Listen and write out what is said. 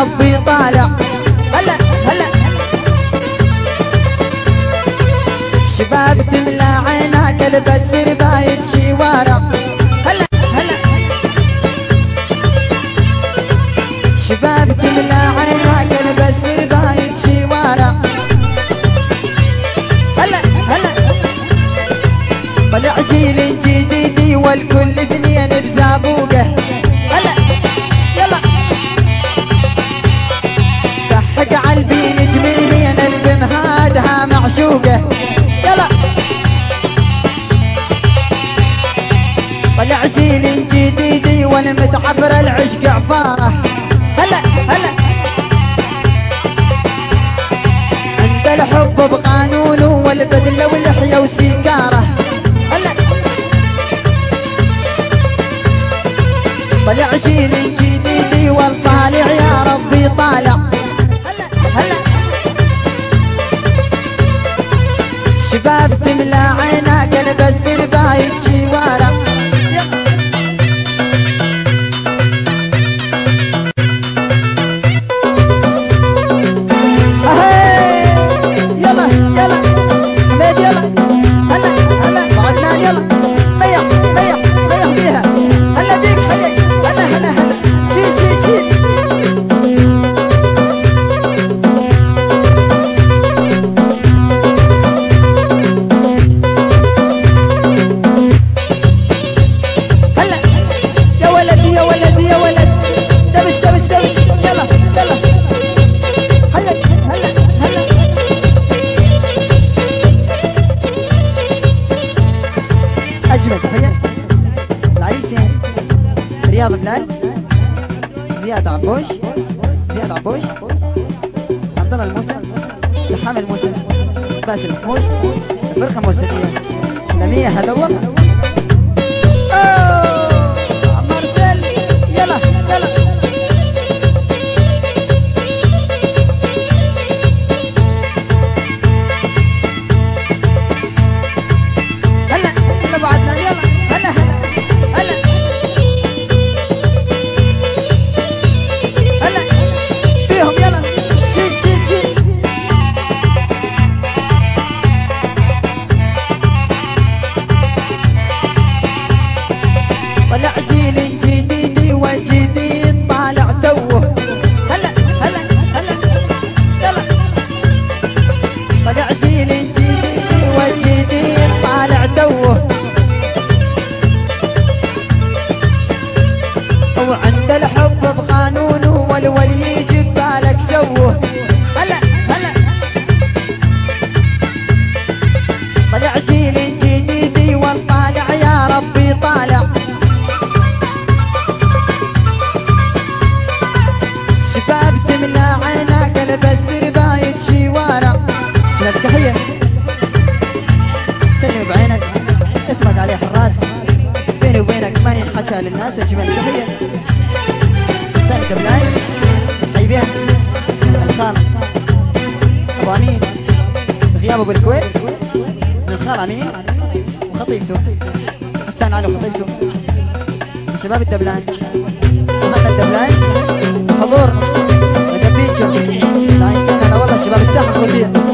ربي طالع هلا هلا. شباب تملى عينك البسر الشوقة يلا. طلع جيل جديد وأنا متعفر العشق عفاره هلا هلا. عند الحب بقانونه والبذله والحية وسيكارة. هلا. طلع جيل عبوش زياد عبوش عبد الله الموسى محمد الموسى باسل محمود الفرقه موسيقية. لمية هدوة طلع جيل جديد حكى للناس اجمل تحيه الكمية سند طيبين الخال أبو أمين غيابه بالكويت من الخال أمين وخطيبته حسان علي وخطيبته شباب الدبلان. ومعنا الدبلان حضور مدبيتشو لا والله شباب الساحة خوتين